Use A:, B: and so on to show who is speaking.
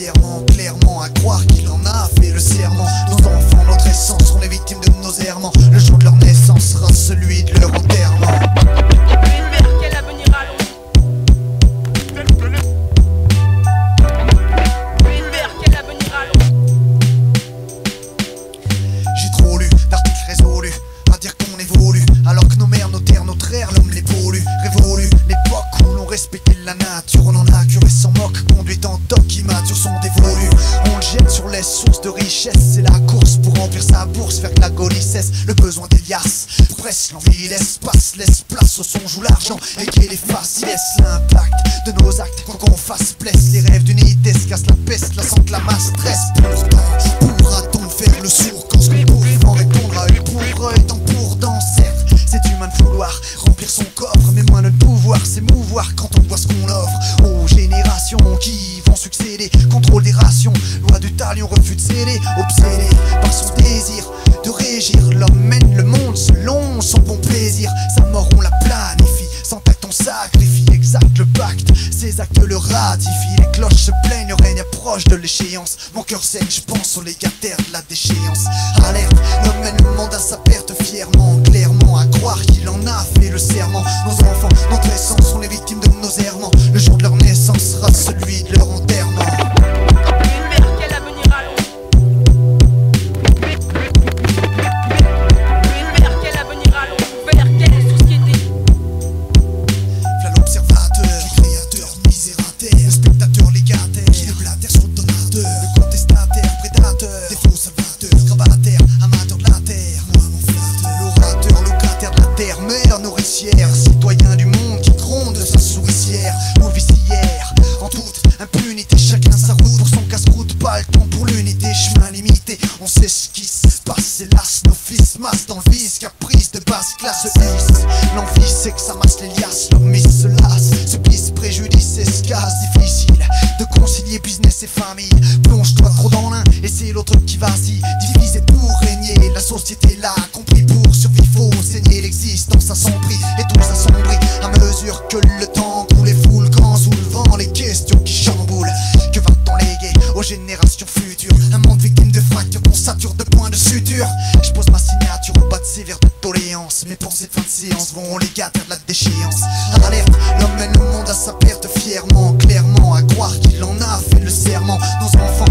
A: fièrement, clairement, à croire qu'il en a fait le serment. On en a curé sans moque, conduite en doc immature sont dévolus On le jette sur les sources de richesse C'est la course pour remplir sa bourse Faire que la gaullie cesse, le besoin d'Elias Presse l'envie, l'espace, laisse place au son Joue l'argent et qu'il efface, il laisse l'impact de nos actes Quoi qu'on fasse, blesse. Les rêves d'unité Se casse la peste, la sente la masse stress. Pourtant, rations, loi du talion, refus de céder Obsédé par son désir de régir. L'homme mène le monde selon son bon plaisir. Sa mort on la planifie, sans tact on sacrifie. Exact le pacte, ses actes le ratifient. Les cloches se plaignent, règne approche de l'échéance. Mon cœur saigne, je pense aux légataires de la déchéance. Alerte, l'homme mène le monde à sa perte le contestataire, prédateur, défaut salvateur, grabataire, amateur de la terre, moi mon flatteur, l'orateur, locataire de la terre, mère nourricière, citoyen du monde qui gronde de sa souricière, ou vicière, en toute impunité, chacun sa route pour son casse-croûte, pas le temps pour l'unité, chemin limité, on sait ce qui se passe, hélas, nos fils massent dans le vice, caprice de basse classe, hisse, l'envie c'est que ça masse les liasses, l'homme il se lasse, se préjudice, escasse, difficile de concilier business et famille, générations futures Un monde victime de fractures qu'on sature de points de suture. Je pose ma signature au bas de sévère de tolérance. Mes pensées de fin de séance vont les gars de la déchéance. Alerte, l'homme mène le monde à sa perte fièrement Clairement, à croire qu'il en a fait le serment. Dans son enfant